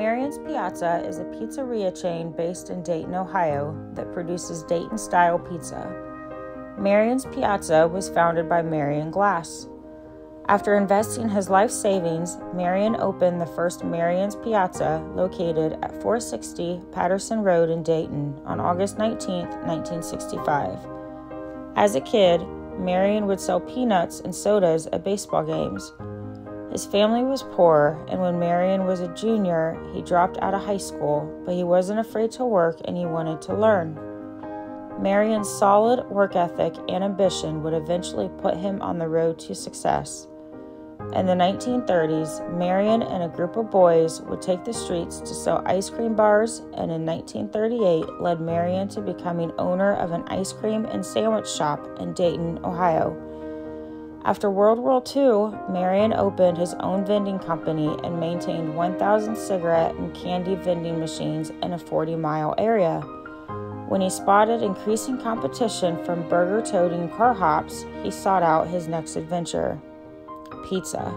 Marion's Piazza is a pizzeria chain based in Dayton, Ohio, that produces Dayton style pizza. Marion's Piazza was founded by Marion Glass. After investing his life savings, Marion opened the first Marion's Piazza located at 460 Patterson Road in Dayton on August 19, 1965. As a kid, Marion would sell peanuts and sodas at baseball games. His family was poor, and when Marion was a junior, he dropped out of high school, but he wasn't afraid to work and he wanted to learn. Marion's solid work ethic and ambition would eventually put him on the road to success. In the 1930s, Marion and a group of boys would take the streets to sell ice cream bars, and in 1938 led Marion to becoming owner of an ice cream and sandwich shop in Dayton, Ohio. After World War II, Marion opened his own vending company and maintained 1,000 cigarette and candy vending machines in a 40 mile area. When he spotted increasing competition from burger toting car hops, he sought out his next adventure pizza.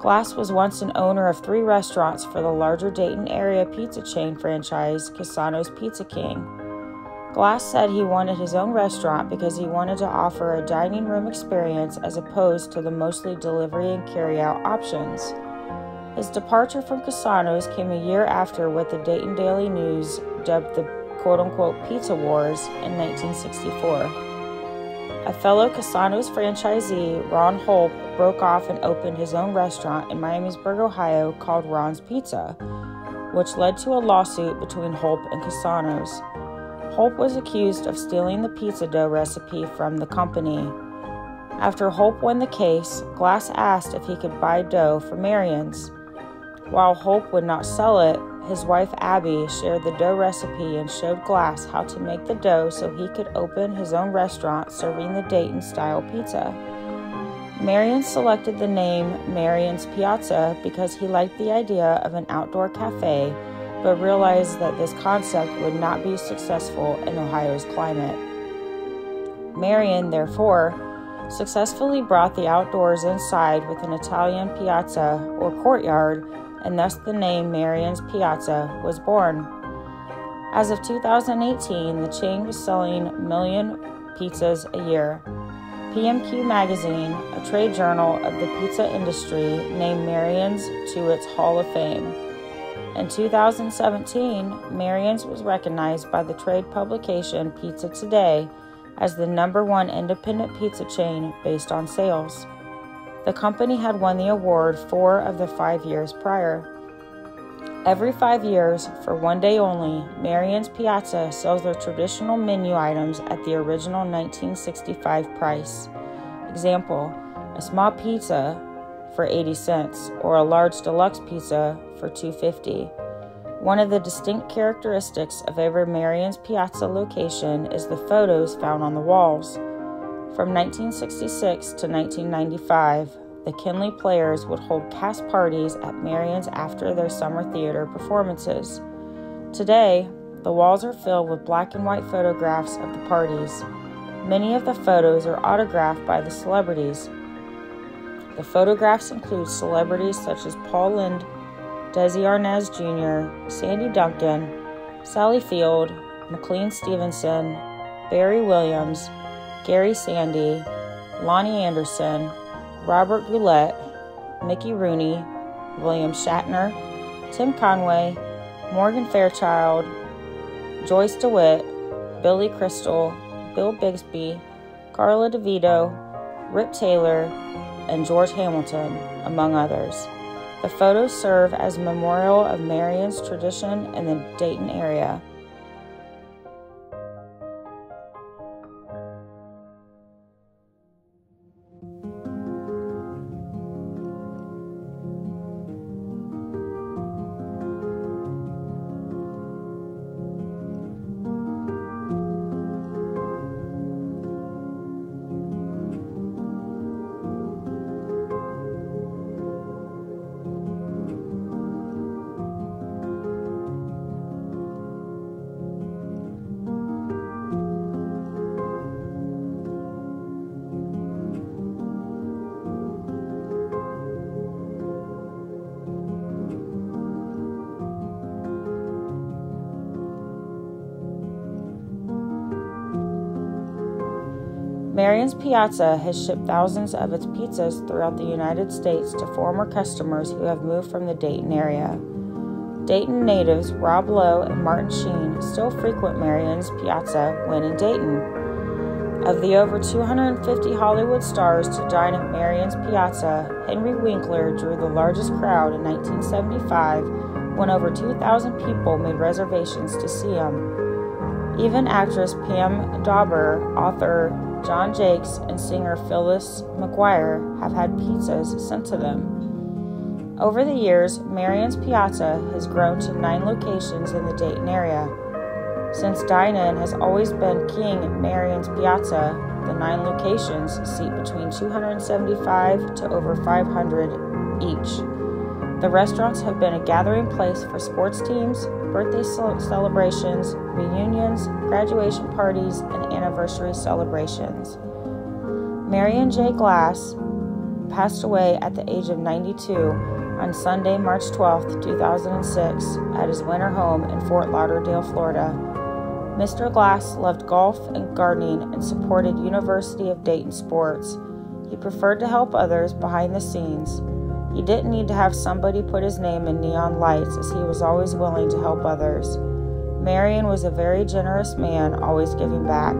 Glass was once an owner of three restaurants for the larger Dayton area pizza chain franchise, Cassano's Pizza King. Glass said he wanted his own restaurant because he wanted to offer a dining room experience as opposed to the mostly delivery and carry-out options. His departure from Cassano's came a year after what the Dayton Daily News dubbed the quote unquote pizza wars in 1964. A fellow Cassano's franchisee, Ron Holp, broke off and opened his own restaurant in Miamisburg, Ohio called Ron's Pizza, which led to a lawsuit between Holp and Cassano's. Holp was accused of stealing the pizza dough recipe from the company. After Holp won the case, Glass asked if he could buy dough for Marion's. While Holp would not sell it, his wife Abby shared the dough recipe and showed Glass how to make the dough so he could open his own restaurant serving the Dayton style pizza. Marion selected the name Marion's Pizza because he liked the idea of an outdoor cafe but realized that this concept would not be successful in Ohio's climate. Marion, therefore, successfully brought the outdoors inside with an Italian piazza or courtyard, and thus the name Marion's Piazza was born. As of 2018, the chain was selling million pizzas a year. PMQ Magazine, a trade journal of the pizza industry, named Marion's to its Hall of Fame. In 2017, Marion's was recognized by the trade publication Pizza Today as the number one independent pizza chain based on sales. The company had won the award four of the five years prior. Every five years, for one day only, Marion's Pizza sells their traditional menu items at the original 1965 price. Example a small pizza for 80 cents or a large deluxe pizza for 250. One of the distinct characteristics of every Marion's Piazza location is the photos found on the walls. From 1966 to 1995, the Kenley Players would hold cast parties at Marion's after their summer theater performances. Today, the walls are filled with black and white photographs of the parties. Many of the photos are autographed by the celebrities. The photographs include celebrities such as Paul Lynde, Desi Arnaz Jr., Sandy Duncan, Sally Field, McLean Stevenson, Barry Williams, Gary Sandy, Loni Anderson, Robert Goulet, Mickey Rooney, William Shatner, Tim Conway, Morgan Fairchild, Joyce DeWitt, Billy Crystal, Bill Bixby, Karla DeVito, Rip Taylor, and George Hamilton, among others. The photos serve as a memorial of Marion's tradition in the Dayton area. Marion's Piazza has shipped thousands of its pizzas throughout the United States to former customers who have moved from the Dayton area. Dayton natives Rob Lowe and Martin Sheen still frequent Marion's Piazza when in Dayton. Of the over 250 Hollywood stars to dine at Marion's Piazza, Henry Winkler drew the largest crowd in 1975 when over 2,000 people made reservations to see him. Even actress Pam Dawber, author John Jakes, and singer Phyllis McGuire have had pizzas sent to them. Over the years, Marion's Piazza has grown to nine locations in the Dayton area. Since dine-in has always been king Marion's Piazza, the nine locations seat between 275 to over 500 each. The restaurants have been a gathering place for sports teams, birthday celebrations, reunions, graduation parties, and anniversary celebrations. Marion J. Glass passed away at the age of 92 on Sunday, March 12, 2006, at his winter home in Fort Lauderdale, Florida. Mr. Glass loved golf and gardening and supported University of Dayton sports. He preferred to help others behind the scenes. He didn't need to have somebody put his name in neon lights as he was always willing to help others. Marion was a very generous man, always giving back.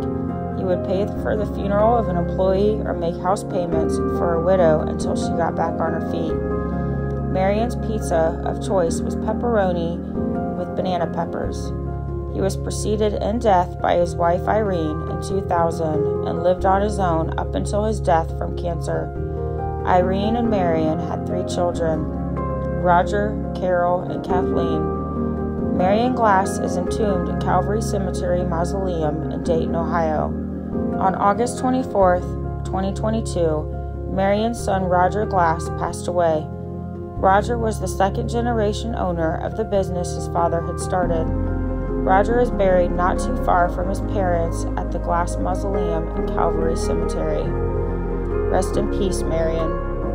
He would pay for the funeral of an employee or make house payments for a widow until she got back on her feet. Marion's pizza of choice was pepperoni with banana peppers. He was preceded in death by his wife Irene in 2000 and lived on his own up until his death from cancer. Irene and Marion had three children Roger, Carol, and Kathleen. Marion Glass is entombed in Calvary Cemetery Mausoleum in Dayton, Ohio. On August 24, 2022, Marion's son Roger Glass passed away. Roger was the second generation owner of the business his father had started. Roger is buried not too far from his parents at the Glass Mausoleum in Calvary Cemetery. Rest in peace, Marion,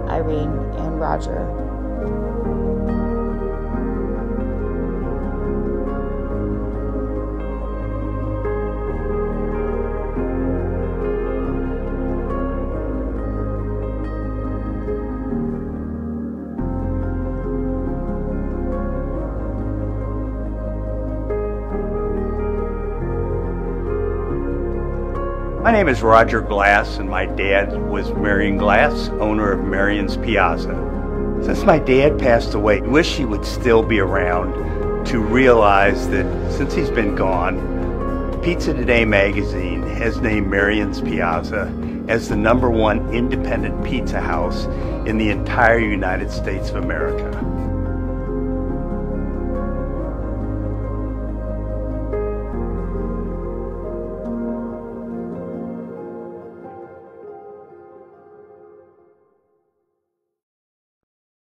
Irene, and Roger. My name is Roger Glass and my dad was Marion Glass, owner of Marion's Piazza. Since my dad passed away, I wish he would still be around to realize that since he's been gone, Pizza Today magazine has named Marion's Piazza as the number one independent pizza house in the entire United States of America.